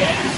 Yeah.